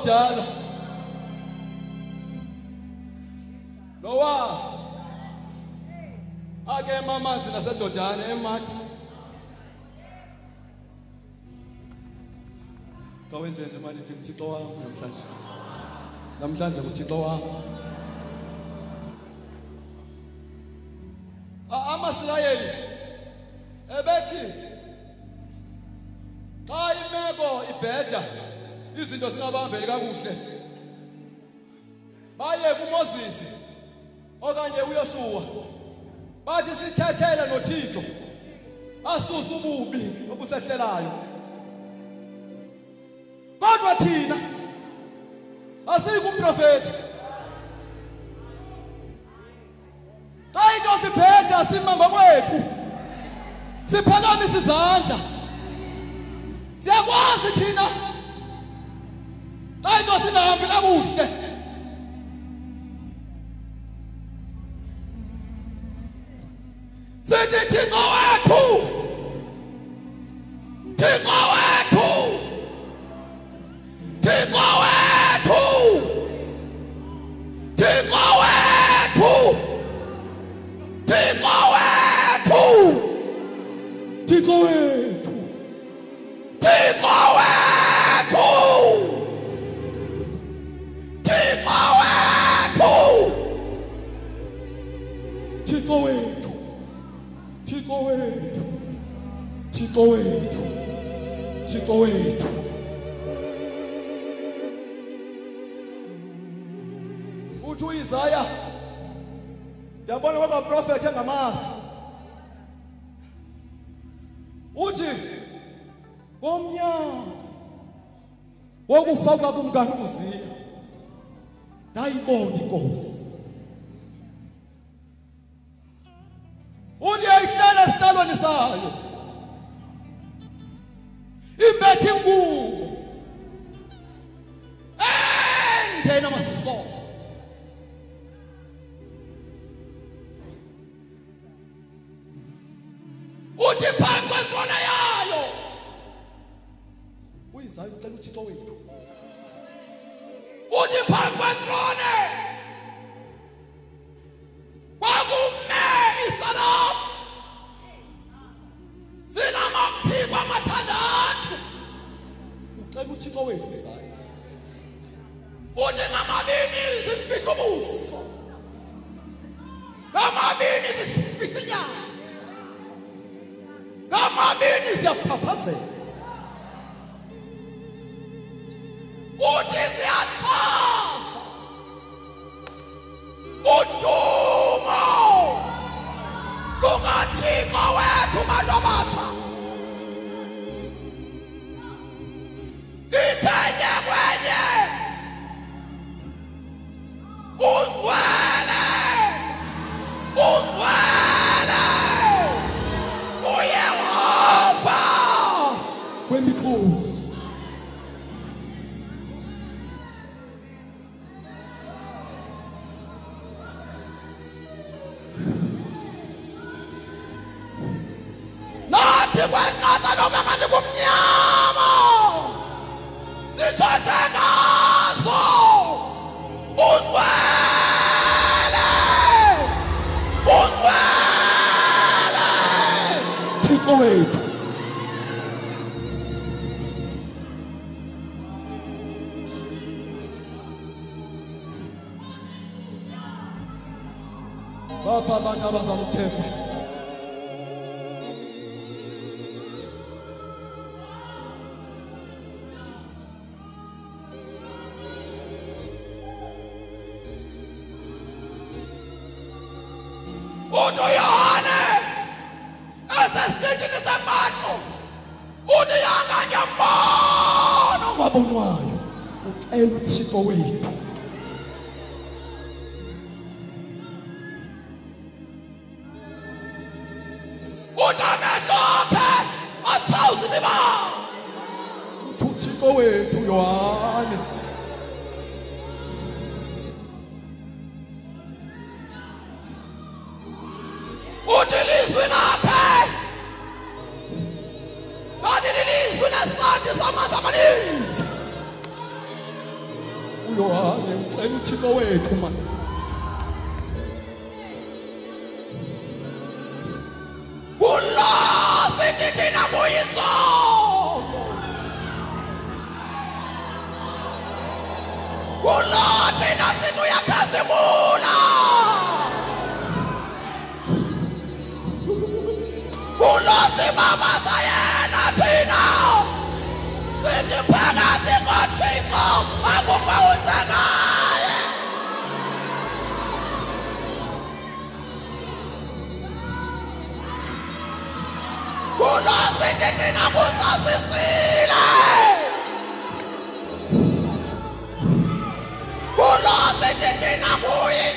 wakudala lowa ake emamanzi nasejordani emathi. Kawenje nje manje ithi uthixo wami namhlanje. Namhlanje uthixo wami. Amasirayeli ebethi xa imeko ibheda izinto zingabambeli kakuhle. Baye kuMoses okanye uYoshua bathi sithethele noThixo asuse ububi obusehlelayo. Kodwa thina asikuyi kumprofeti xa into sibhetha sima ngokwethu. Siphakamisa izandla siyakwazi thina. Xa into singahambi kakuhle. Sithi thixo wethu! Thixo thixo wethu. Uthi uIsaya ndiyabona kwaba prophet engamazi uthi ngomnyaka wokufa kwakumkani uziya ndayibona inkosi One 나한테 왜 나사 넘어가려고 없냐 abantu abazamthemba uthi uyohane esesitethini sembatho uthi yanganyambona ongabonwayo ucela uthixo wethu uthi ilizwi lakhe ngathi lilizwi nesandi samanzi amaninzi. Uyohane ucela uthixo wethu mani kulo sithi thina kuyisono kulo thina sithi uyakhazimula kulo sibabasa yena thina sithi phakathi kothixo akukho uthengale kulo sithi thina kusasisile. Kulo sithi thina kuyinyaniso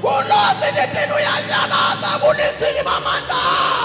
Kulo sinetenu ya nyana sabuni sini mamanda.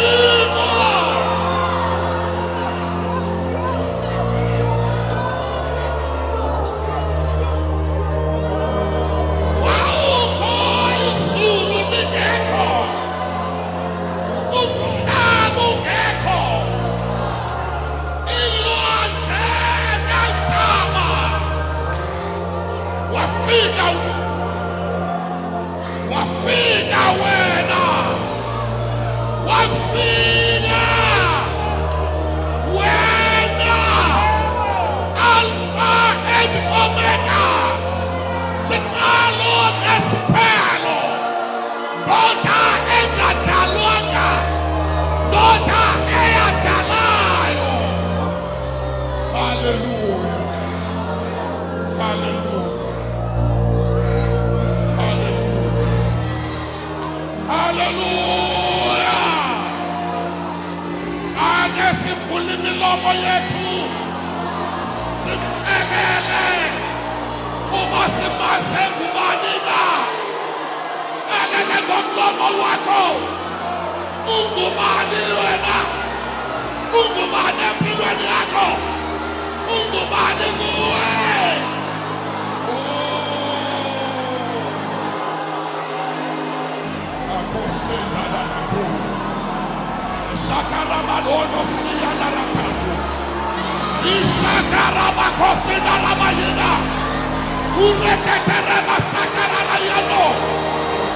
Jesus. Ngomlomo wakho. Ungubani wena? Ungubani empilweni yakho? Ungubani kuwe? Akosenda la mako. Shakarabalono siyana rakako. Ishakarabakosina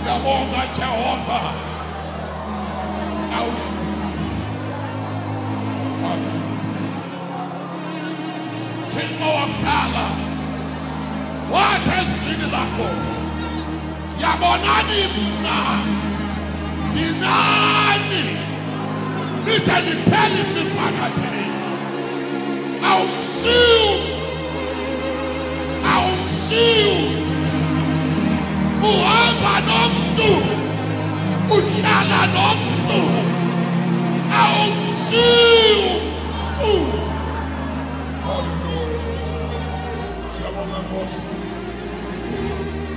Siyabonga Jehova. Awu. Hallelujah. Thixo wakhala. Wathi ezwini lakho. Yabonani mna. Ndinani. Lide liphele isiphakatheni. Awumshiyi. Awumshiyi. Uhamba nomntu. Uhlala nomntu. Awumshiyi umntu. Hallelujah. Siyabonga Nkosi.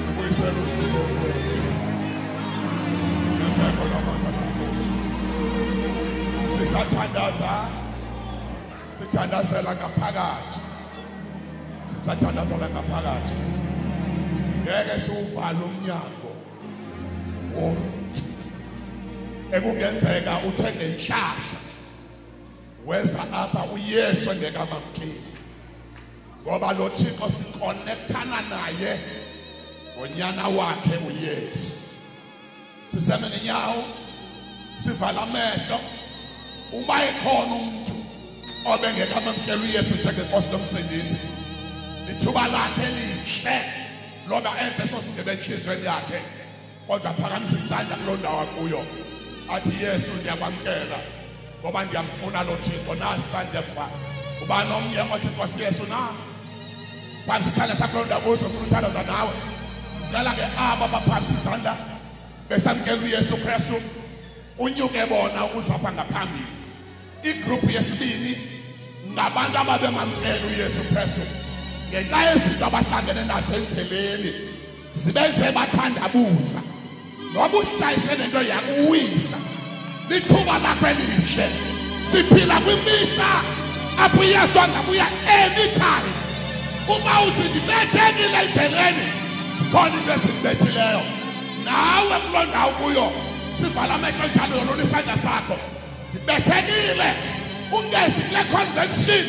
Sibuyisela usuku kuwe. Ngembeko labantu Nkosi. Sisathandaza. Sithandazela ngaphakathi. Sisathandazela ngaphakathi. Ngeke siwuvale umnyango womuntu. Ekungenzeka uthenge inhlahla. Weza apha uYesu engekamamkeli. Ngoba lo Thixo siconnectana naye ngonyana wakhe uYesu. Siseme ngenyawo sivala amehlo uma ekhona umuntu obengekamamkela uYesu njengenkosi lomsindisi lithuba lakhe lihle loba enze sosidebe enhlizweni yakhe. Kodwa phakamisa isandla kuloo ndawo akuyo. Athi yesu ndiyakwamkela ngoba ndiyamfuna lo thixo nasisandla emva? Uba nomnye othi nkosi yesu nazi phambisisandla sakho kuloo ndawo kuzo ufuna uthandaza nawe. Ngicela ke aba baphakamisa isandla besamkela uyesu kristu. Unyuke bona ukuze apha ngaphambili. Igruphu yesibini ngabantu ababemamkela uyesu kristu. Ngenxa yezinto abahlangene nazo endleleni zibenze bathandabuza noba uhlayishe nento yakuwisa lithuba lakho elihle. Siphila kwimihla apho uyesu angabuya anytime. Uba uthi ndibethekile endleleni zikhona into ezilibethileyo nawe kuloo ndawo kuyo sivala amehlo njalo yolona isandla sakho. Ndibethekile ungezi kule convention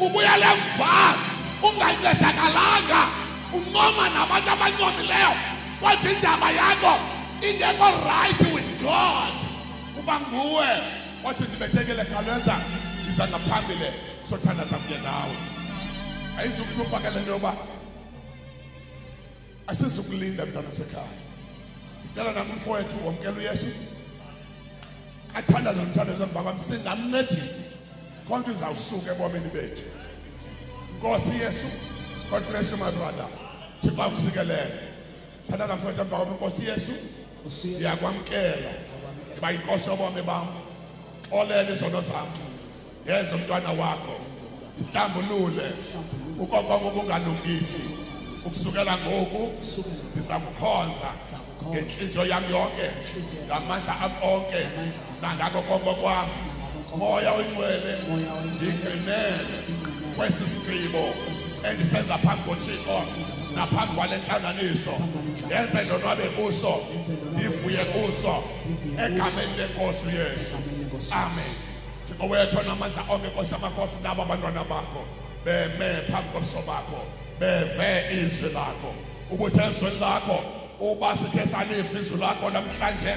ubuyele mva ungancedakalanga uncoma nabantu abancomileyo kodwa indaba yakho ingekho right with god. Uba nguwe. Othi ndibethekile khalweza ndiza ngaphambile sothandaza kunye nawe. Ayizukuhlupha ke le nto yoba asizukulinda mntwana sekhaya ndicela nami umfowethu wamkela uyesu. Athandaze nomthandazo emva kwam singamncedisi. Konke izawusuka ebomini bethu Nkosi Yesu. God bless you my brother. Thixo akusikelele. Thatha mfowethu kwakho Nkosi Yesu. Nkosi Yesu. Yakwamkela. Iba inkosi yobomi bam. Xolele izono zami. Yenza umntwana wakho. Mhlambulule. Ukoko ngokungalungisi. Ukusukela ngoku siza kukhonza ngenhliziyo yami yonke ngamandla ami onke nangakho konke kwami moya oyingcwele ndingqinele kwesi sigqibo endisenza phambi kothixo naphambi kwale ntlanganiso ndenze ndonwabe kuso ndivuye kuso egameni lenkosi uyesu amen. Thixo wethu namandla onke nkosi amakhosi nabo abantwana bakho. Beme phambi komso bakho. Beve izwi lakho. Ubuthe ezweni lakho uba sithe salifa izwi lakho namhlanje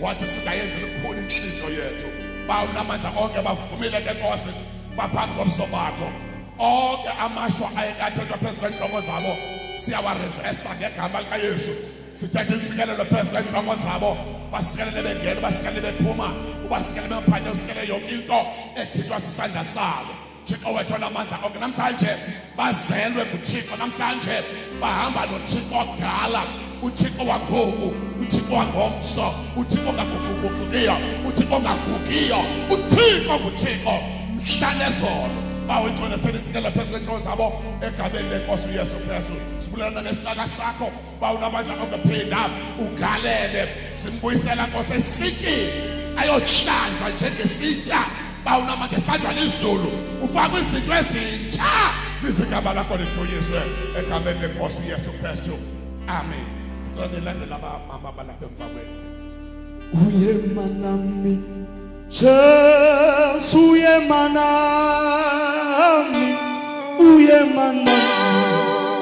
wathi singayenzi likhulu inhliziyo yethu. Bawunamandla onke bavumile ke nkosi baphambi komso bakho onke amashwa ayekathethwa phezu kwentloko zabo siyawarevesa ngegama likayesu sithetha intsikelelo phezu kwentloko zabo basikelele bengena basikelele bephuma ubasikelele bemphathe usikelele yonke into ethithwa sisandla sabo thixo wethu onamandla onke namhlanje bazelwe nguthixo namhlanje bahamba nothixo kudala uthixo wangoku uthixo wangomso uthixo ongagugugugiyo uthixo ongagugiyo uthixo nguthixo mhla nezolo bawuyingcwele selitsikela phezu kwentloko zabo egameni lenkosi uyesu kristu. Sibulelana ngesinaka sakho bawunamandla onke phinda ugalele simbuyisela nkosi esityini ayohlanjwa njengesitya bawunamandla ehlanjwa lizulu ufakwe izinto ezintsha lizigama lakho lithoyiswe egameni lenkosi uyesu kristu. Amen. Ndilandela abamama balapha emva kwenu uye manami Jesu uye manami uye manami.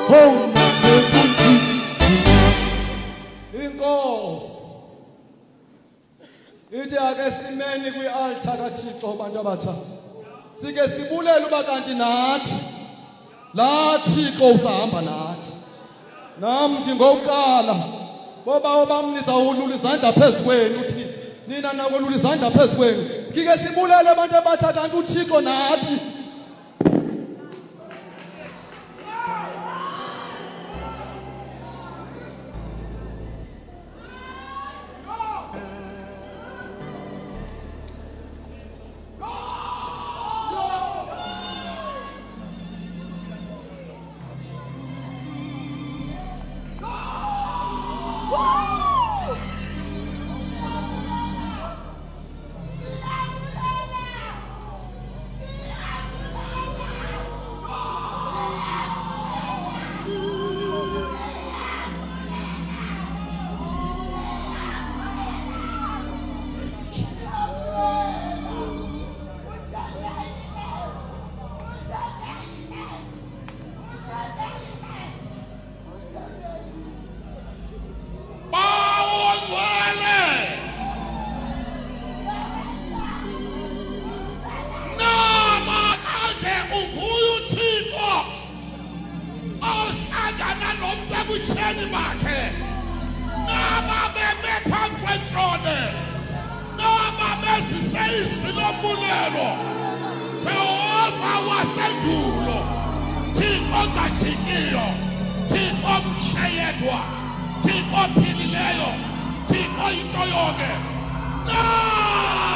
Ongasekunzini inkosi ithi ake simeni kwi-altar kathixo bantu abatsha. Sike sibulele uba kanti nathi laa thixo usahamba nathi. Nam ndingokuqala boba obam nizawulula izandla phezu kwenu uthi nina nakolula izandla phezu kwenu. Kike sibulele abantu abatsha kanti uthixo nathi izwi lombulelo jehova wasendulo. Thixo ongajikiyo thixo mhle yedwa thixo ophilileyo thixo into yonke. Na